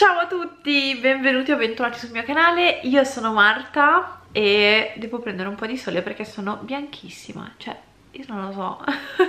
Ciao a tutti, benvenuti o bentornati sul mio canale, io sono Marta e devo prendere un po' di sole perché sono bianchissima, cioè io non lo so,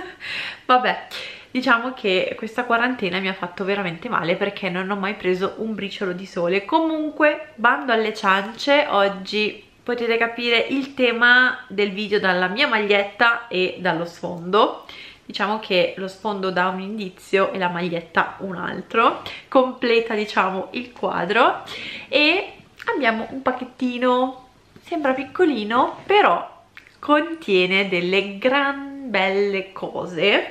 vabbè diciamo che questa quarantena mi ha fatto veramente male perché non ho mai preso un briciolo di sole. Comunque bando alle ciance oggi potete capire il tema del video dalla mia maglietta e dallo sfondo diciamo che lo sfondo dà un indizio e la maglietta un altro. Completa diciamo il quadro. E abbiamo un pacchettino. Sembra piccolino però contiene delle gran belle cose.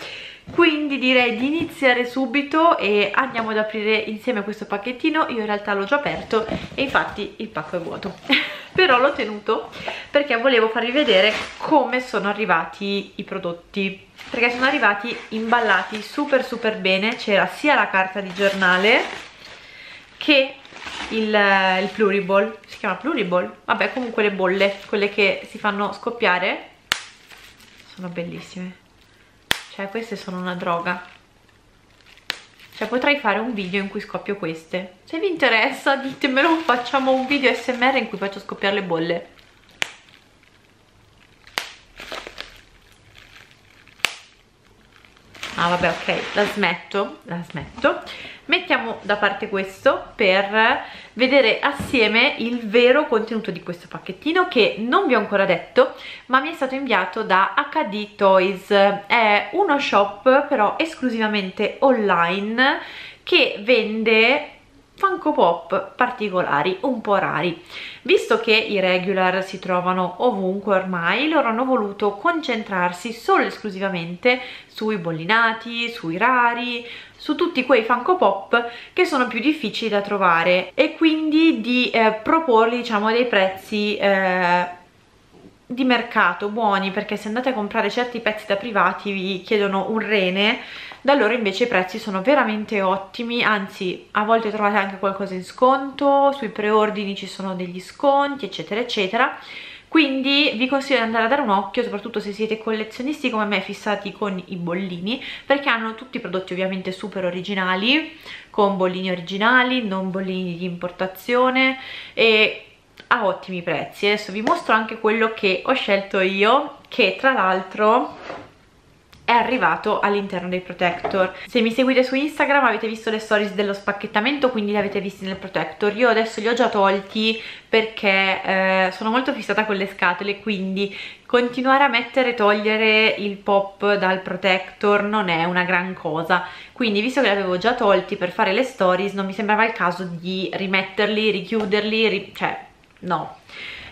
Quindi direi di iniziare subito e andiamo ad aprire insieme questo pacchettino. Io in realtà l'ho già aperto e infatti il pacco è vuoto però l'ho tenuto perché volevo farvi vedere come sono arrivati i prodotti. Perché sono arrivati imballati super super bene. C'era sia la carta di giornale che il, il pluriball. Si chiama pluriball? vabbè comunque le bolle quelle che si fanno scoppiare sono bellissime. Cioè queste sono una droga cioè potrei fare un video in cui scoppio queste. Se vi interessa ditemelo facciamo un video smr in cui faccio scoppiare le bolle ah vabbè ok la smetto la smetto. Mettiamo da parte questo per vedere assieme il vero contenuto di questo pacchettino che non vi ho ancora detto ma mi è stato inviato da HD Toys. È uno shop però esclusivamente online che vende Funko Pop particolari, un po' rari. Visto che i regular si trovano ovunque ormai, loro hanno voluto concentrarsi solo e esclusivamente sui bollinati, sui rari, su tutti quei Funko Pop che sono più difficili da trovare e quindi di eh, proporli diciamo dei prezzi eh, di mercato buoni perché se andate a comprare certi pezzi da privati vi chiedono un rene da loro invece i prezzi sono veramente ottimi anzi a volte trovate anche qualcosa in sconto sui preordini ci sono degli sconti eccetera eccetera. Quindi vi consiglio di andare a dare un occhio soprattutto se siete collezionisti come me fissati con i bollini perché hanno tutti i prodotti ovviamente super originali con bollini originali, non bollini di importazione e a ottimi prezzi. Adesso vi mostro anche quello che ho scelto io che tra l'altro è arrivato all'interno dei protector. Se mi seguite su Instagram avete visto le stories dello spacchettamento quindi li avete visti nel protector. Io adesso li ho già tolti perché eh, sono molto fissata con le scatole quindi continuare a mettere e togliere il pop dal protector non è una gran cosa. Quindi visto che li avevo già tolti per fare le stories non mi sembrava il caso di rimetterli, richiuderli, ri cioè no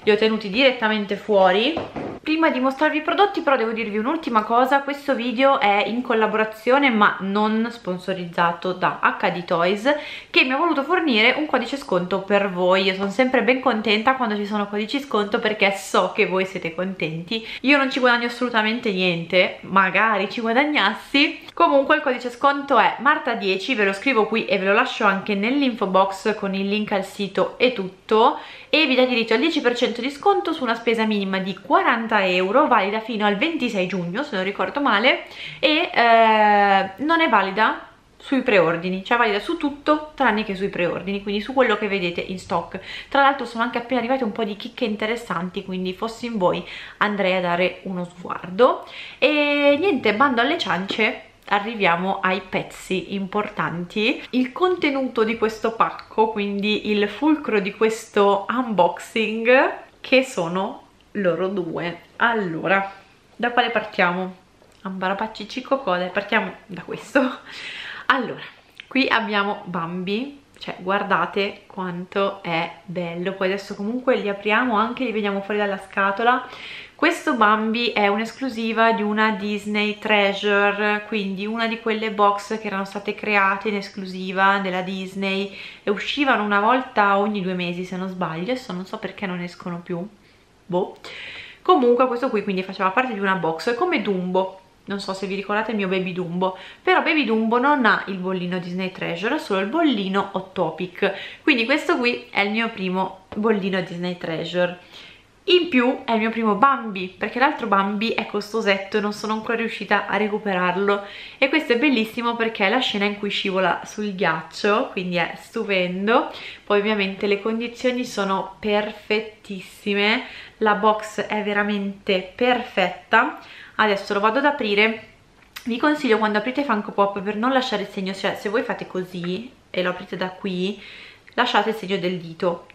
li ho tenuti direttamente fuori. Prima di mostrarvi i prodotti però devo dirvi un'ultima cosa. Questo video è in collaborazione ma non sponsorizzato da HD Toys che mi ha voluto fornire un codice sconto per voi. Io sono sempre ben contenta quando ci sono codici sconto perché so che voi siete contenti. Io non ci guadagno assolutamente niente magari ci guadagnassi. Comunque il codice sconto è Marta10 ve lo scrivo qui e ve lo lascio anche nell'info box con il link al sito e tutto e vi dà diritto al 10% di sconto su una spesa minima di 40 euro valida fino al 26 giugno se non ricordo male e eh, non è valida sui preordini, cioè valida su tutto tranne che sui preordini, quindi su quello che vedete in stock. Tra l'altro sono anche appena arrivate un po' di chicche interessanti, quindi fossi in voi andrei a dare uno sguardo. E niente, bando alle ciance, arriviamo ai pezzi importanti. Il contenuto di questo pacco quindi il fulcro di questo unboxing che sono loro due. Allora da quale partiamo? ambarapacci cicocode partiamo da questo. Allora qui abbiamo Bambi. Cioè guardate quanto è bello. Poi adesso comunque li apriamo anche li vediamo fuori dalla scatola questo Bambi è un'esclusiva di una Disney Treasure, quindi una di quelle box che erano state create in esclusiva della Disney e uscivano una volta ogni due mesi se non sbaglio, adesso non so perché non escono più, boh. Comunque questo qui quindi faceva parte di una box come Dumbo, non so se vi ricordate il mio Baby Dumbo, però Baby Dumbo non ha il bollino Disney Treasure, ha solo il bollino Hot Topic, quindi questo qui è il mio primo bollino Disney Treasure in più è il mio primo Bambi perché l'altro Bambi è costosetto e non sono ancora riuscita a recuperarlo. E questo è bellissimo perché è la scena in cui scivola sul ghiaccio quindi è stupendo. Poi ovviamente le condizioni sono perfettissime la box è veramente perfetta. Adesso lo vado ad aprire. Vi consiglio quando aprite Funko Pop per non lasciare il segno cioè se voi fate così e lo aprite da qui lasciate il segno del dito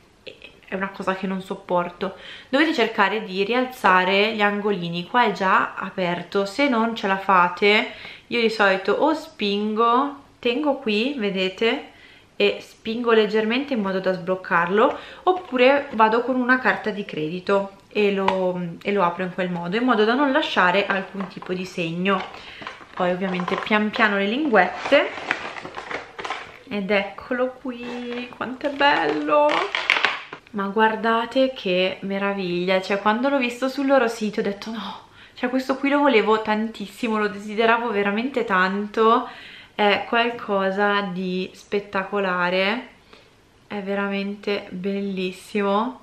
è una cosa che non sopporto. Dovete cercare di rialzare gli angolini. Qua è già aperto. Se non ce la fate io di solito o spingo tengo qui vedete e spingo leggermente in modo da sbloccarlo oppure vado con una carta di credito e lo, e lo apro in quel modo in modo da non lasciare alcun tipo di segno. Poi ovviamente pian piano le linguette. Ed eccolo qui quanto è bello ma guardate che meraviglia cioè quando l'ho visto sul loro sito ho detto no cioè questo qui lo volevo tantissimo lo desideravo veramente tanto. È qualcosa di spettacolare è veramente bellissimo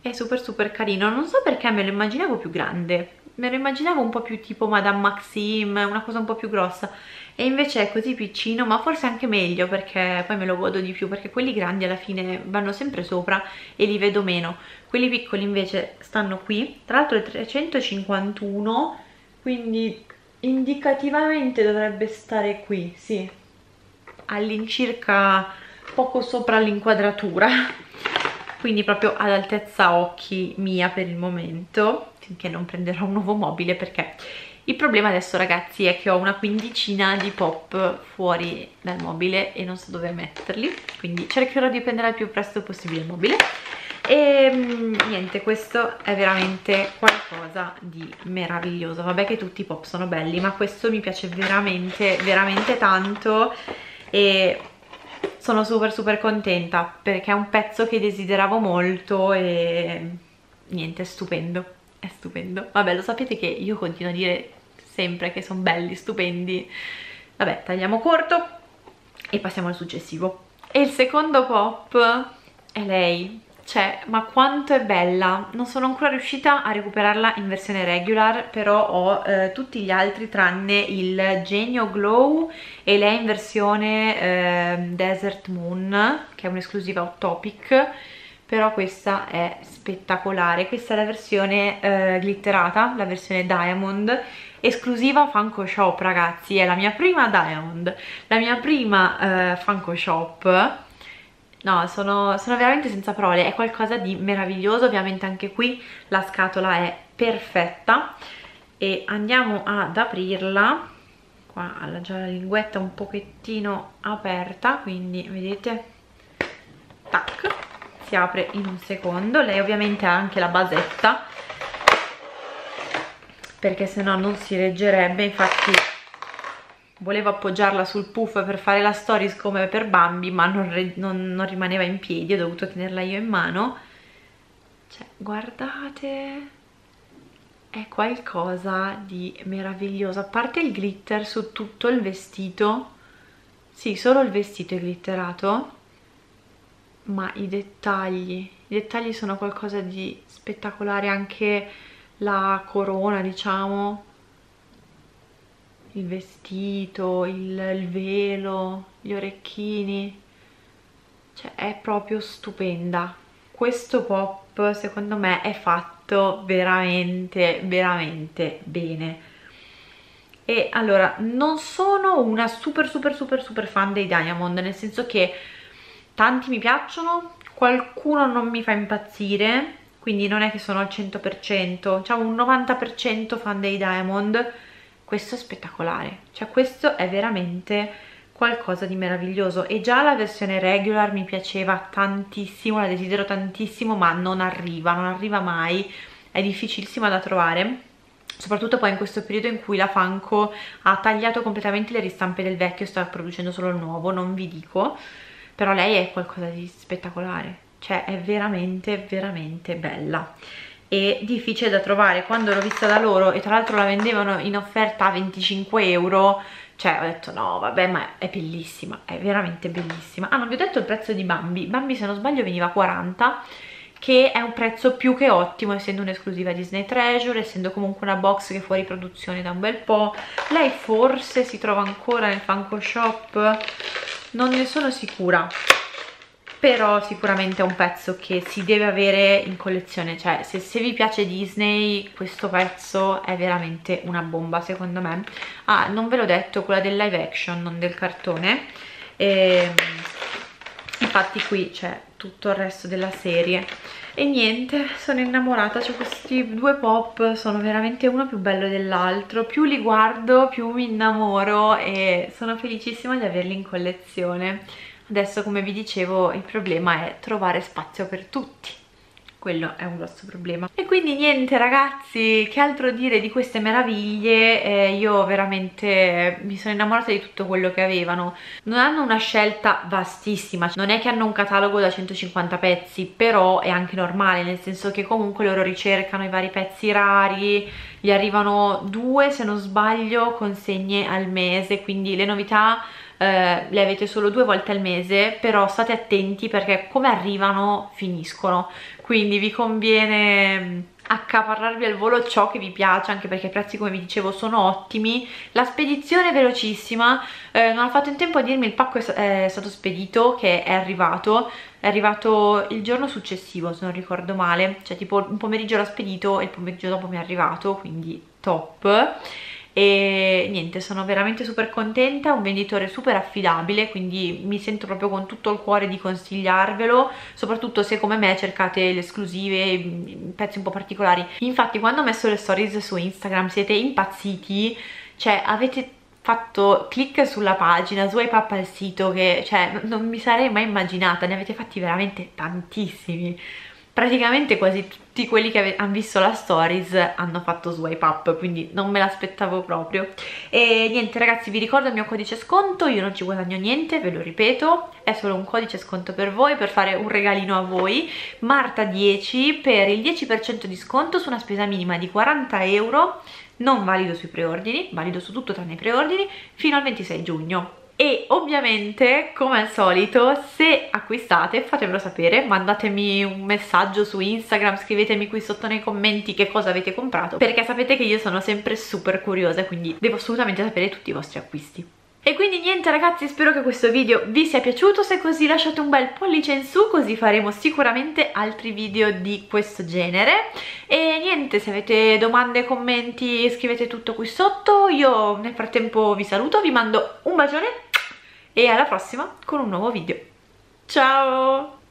è super super carino. Non so perché me lo immaginavo più grande me lo immaginavo un po' più tipo Madame Maxime una cosa un po' più grossa e invece è così piccino ma forse anche meglio perché poi me lo godo di più perché quelli grandi alla fine vanno sempre sopra e li vedo meno. Quelli piccoli invece stanno qui. Tra l'altro è 351 quindi indicativamente dovrebbe stare qui sì. All'incirca poco sopra l'inquadratura. Quindi proprio ad altezza occhi mia per il momento finché non prenderò un nuovo mobile perché il problema adesso ragazzi è che ho una quindicina di pop fuori dal mobile e non so dove metterli, quindi cercherò di prendere il più presto possibile il mobile. E mm, niente, questo è veramente qualcosa di meraviglioso. Vabbè che tutti i pop sono belli, ma questo mi piace veramente, veramente tanto e sono super super contenta perché è un pezzo che desideravo molto e niente, è stupendo è stupendo vabbè lo sapete che io continuo a dire sempre che sono belli, stupendi. Vabbè tagliamo corto e passiamo al successivo. E il secondo pop è lei. Cioè, ma quanto è bella. Non sono ancora riuscita a recuperarla in versione regular però ho eh, tutti gli altri tranne il Genio Glow e lei in versione eh, Desert Moon che è un'esclusiva Topic però questa è spettacolare. Questa è la versione eh, glitterata la versione diamond esclusiva Funko Shop ragazzi. È la mia prima diamond. La mia prima eh, Funko Shop no sono, sono veramente senza parole. È qualcosa di meraviglioso. Ovviamente anche qui la scatola è perfetta. E andiamo ad aprirla. Qua ha già la linguetta un pochettino aperta quindi vedete apre in un secondo. Lei ovviamente ha anche la basetta perché se no non si reggerebbe. Infatti volevo appoggiarla sul puff per fare la stories come per Bambi ma non, non, non rimaneva in piedi. Ho dovuto tenerla io in mano. Cioè guardate è qualcosa di meraviglioso. A parte il glitter su tutto il vestito. Sì solo il vestito è glitterato ma i dettagli i dettagli sono qualcosa di spettacolare anche la corona diciamo. Il vestito il, il velo gli orecchini. Cioè è proprio stupenda. Questo pop secondo me è fatto veramente veramente bene. E allora non sono una super super super super fan dei Diamond nel senso che tanti mi piacciono qualcuno non mi fa impazzire quindi non è che sono al 100% diciamo un 90% fan dei Diamond. Questo è spettacolare cioè questo è veramente qualcosa di meraviglioso. E già la versione regular mi piaceva tantissimo la desidero tantissimo ma non arriva non arriva mai è difficilissima da trovare. Soprattutto poi in questo periodo in cui la Funko ha tagliato completamente le ristampe del vecchio sta producendo solo il nuovo non vi dico però lei è qualcosa di spettacolare. Cioè è veramente veramente bella. E difficile da trovare. Quando l'ho vista da loro e tra l'altro la vendevano in offerta a 25 euro cioè ho detto no vabbè ma è bellissima è veramente bellissima. Ah non vi ho detto il prezzo di Bambi. Bambi se non sbaglio veniva 40 che è un prezzo più che ottimo essendo un'esclusiva Disney Treasure essendo comunque una box che è fuori produzione da un bel po' lei forse si trova ancora nel Funko Shop non ne sono sicura però sicuramente è un pezzo che si deve avere in collezione. Cioè se, se, vi piace Disney questo pezzo è veramente una bomba secondo me. Ah non ve l'ho detto quella del live action non del cartone. E, ehm, infatti qui c'è tutto il resto della serie. E niente, sono innamorata, cioè questi due pop sono veramente uno più bello dell'altro, più li guardo più mi innamoro e sono felicissima di averli in collezione. Adesso come vi dicevo il problema è trovare spazio per tutti quello è un grosso problema. E quindi niente ragazzi che altro dire di queste meraviglie? Eh, io veramente mi sono innamorata di tutto quello che avevano. Non hanno una scelta vastissima non è che hanno un catalogo da 150 pezzi però è anche normale nel senso che comunque loro ricercano i vari pezzi rari gli arrivano due se non sbaglio consegne al mese quindi le novità eh, le avete solo due volte al mese però state attenti perché come arrivano finiscono. Quindi vi conviene mm, accaparrarvi al volo ciò che vi piace anche perché i prezzi come vi dicevo sono ottimi. La spedizione è velocissima. Eh, non ho fatto in tempo a dirmi il pacco è, è stato spedito che è arrivato. È arrivato il giorno successivo se non ricordo male. Cioè tipo un pomeriggio l'ho spedito e il pomeriggio dopo mi è arrivato quindi top e niente sono veramente super contenta un venditore super affidabile quindi mi sento proprio con tutto il cuore di consigliarvelo soprattutto se come me cercate le esclusive pezzi un po' particolari. Infatti quando ho messo le stories su Instagram siete impazziti cioè avete fatto click sulla pagina, swipe up al sito che cioè non mi sarei mai immaginata, ne avete fatti veramente tantissimi. Praticamente quasi tutti quelli che hanno visto la stories hanno fatto swipe up quindi non me l'aspettavo proprio. E niente ragazzi vi ricordo il mio codice sconto io non ci guadagno niente ve lo ripeto è solo un codice sconto per voi per fare un regalino a voi. Marta10 per il 10% di sconto su una spesa minima di 40 euro non valido sui preordini valido su tutto tranne i preordini fino al 26 giugno e ovviamente come al solito se acquistate fatemelo sapere mandatemi un messaggio su Instagram scrivetemi qui sotto nei commenti che cosa avete comprato perché sapete che io sono sempre super curiosa quindi devo assolutamente sapere tutti i vostri acquisti e quindi niente ragazzi, spero che questo video vi sia piaciuto, se così lasciate un bel pollice in su, così faremo sicuramente altri video di questo genere. E niente, se avete domande, commenti, scrivete tutto qui sotto, io nel frattempo vi saluto, vi mando un bacione e alla prossima con un nuovo video. Ciao!